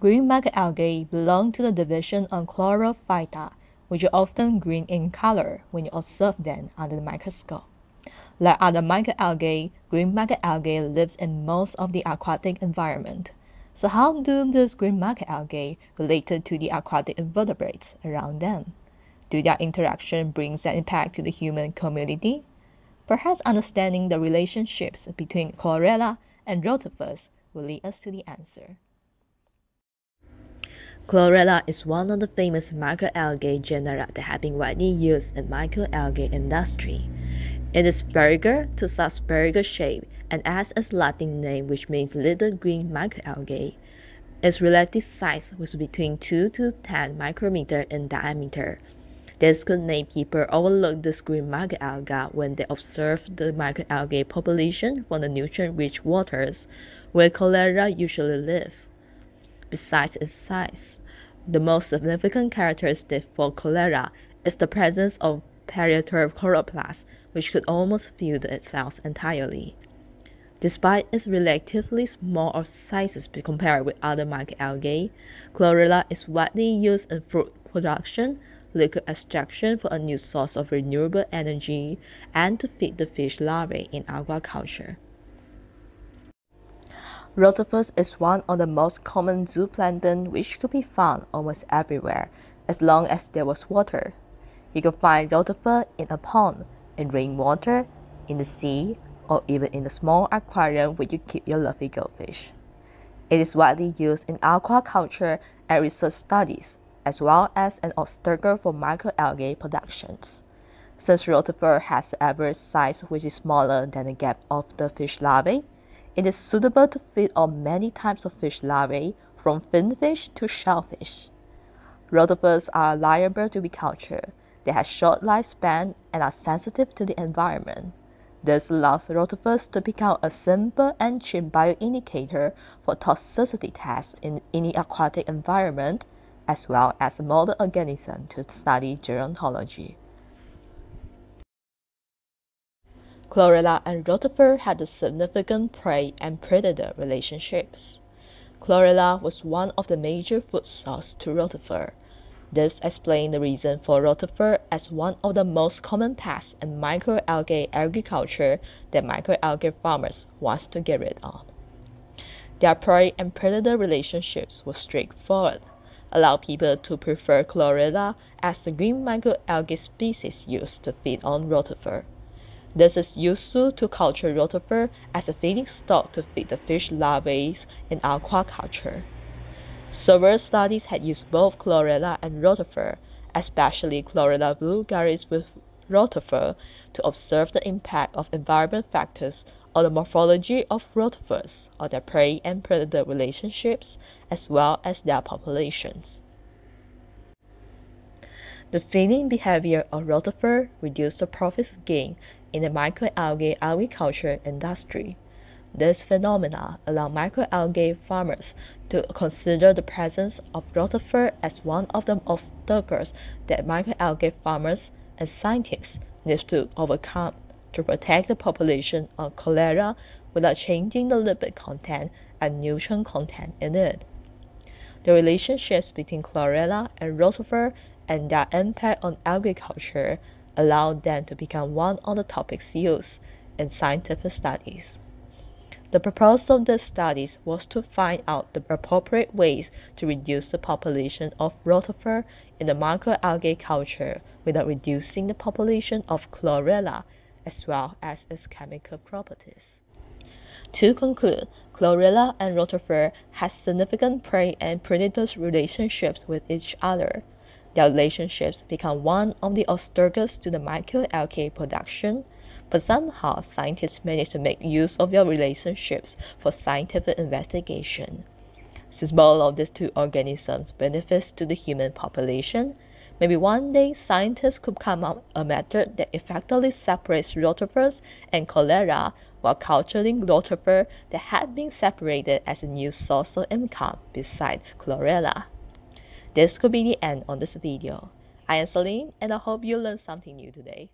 Green macroalgae belong to the division of Chlorophyta, which are often green in color when you observe them under the microscope. Like other macroalgae, green macroalgae lives in most of the aquatic environment. So how do these green macroalgae related to the aquatic invertebrates around them? Do their interaction bring an impact to the human community? Perhaps understanding the relationships between chlorella and rotifers will lead us to the answer. Chlorella is one of the famous microalgae genera that have been widely used in microalgae industry. It is spherical to subspherical shape and has a Latin name which means little green microalgae. Its relative size was between 2 to 10 micrometer in diameter. This could make people overlook this green microalgae when they observe the microalgae population from the nutrient-rich waters where chlorella usually live. Besides its size, the most significant characteristic for chlorella is the presence of perioterm chloroplast, which could almost fill cells entirely. Despite its relatively small sizes compared with other macroalgae, chlorella is widely used in fruit production, lipid extraction for a new source of renewable energy, and to feed the fish larvae in aquaculture. Rotifers is one of the most common zooplankton which could be found almost everywhere as long as there was water. You could find rotifer in a pond, in rainwater, in the sea, or even in the small aquarium where you keep your lovely goldfish. It is widely used in aquaculture and research studies, as well as an obstacle for microalgae productions. Since rotifer has an average size which is smaller than the gap of the fish larvae, it is suitable to feed on many types of fish larvae, from finfish to shellfish. Rotifers are liable to be cultured. They have short lifespan and are sensitive to the environment. This allows rotifers to become a simple and cheap bioindicator for toxicity tests in any aquatic environment, as well as a model organism to study gerontology. Chlorella and rotifer had significant prey and predator relationships. Chlorella was one of the major food sources to rotifer. This explains the reason for rotifer as one of the most common pests in microalgae agriculture that microalgae farmers want to get rid of. Their prey and predator relationships were straightforward, allow people to prefer chlorella as the green microalgae species used to feed on rotifer. This is useful to culture rotifer as a feeding stock to feed the fish larvae in aquaculture. Several studies had used both chlorella and rotifer, especially chlorella vulgaris with rotifer, to observe the impact of environment factors on the morphology of rotifers, on their prey and predator relationships, as well as their populations. The feeding behavior of rotifer reduced the profits gain in the microalgae agriculture industry. This phenomena allow microalgae farmers to consider the presence of rotifer as one of the obstacles that microalgae farmers and scientists need to overcome to protect the population of chlorella without changing the lipid content and nutrient content in it. The relationships between chlorella and rotifer and their impact on agriculture allowed them to become one of the topics used in scientific studies. The purpose of the studies was to find out the appropriate ways to reduce the population of rotifer in the microalgae culture without reducing the population of chlorella as well as its chemical properties. To conclude, chlorella and rotifer have significant prey and predators relationships with each other. Their relationships become one of the obstacles to the microalgae production, but somehow scientists manage to make use of their relationships for scientific investigation. Since both of these two organisms benefits to the human population, maybe one day scientists could come up a method that effectively separates rotifers and chlorella while culturing rotifer that had been separated as a new source of income besides chlorella. This could be the end on this video. I am Celine and I hope you learned something new today.